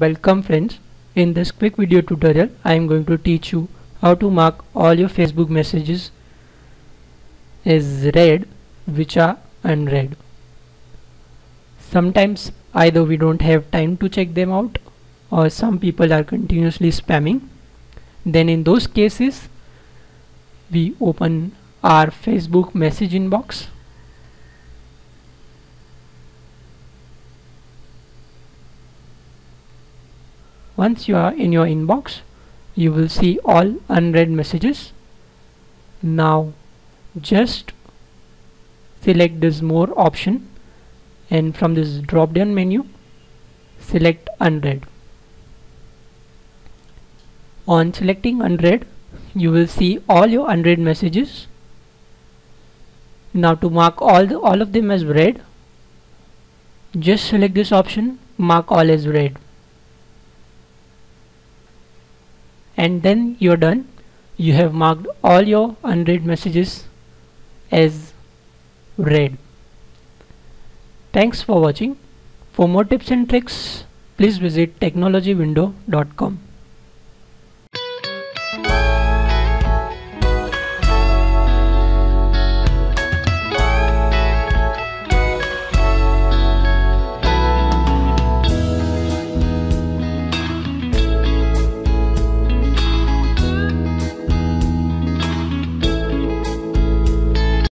Welcome friends. In this quick video tutorial I am going to teach you how to mark all your Facebook messages as read which are unread. Sometimes either we don't have time to check them out or some people are continuously spamming. Then in those cases we open our Facebook message inbox once you are in your inbox you will see all unread messages. Now just select this more option and from this drop down menu select unread. On selecting unread you will see all your unread messages. Now to mark all the, all of them as read just select this option mark all as read and then you're done. You have marked all your unread messages as read. Thanks for watching. For more tips and tricks please visit technologywindow.com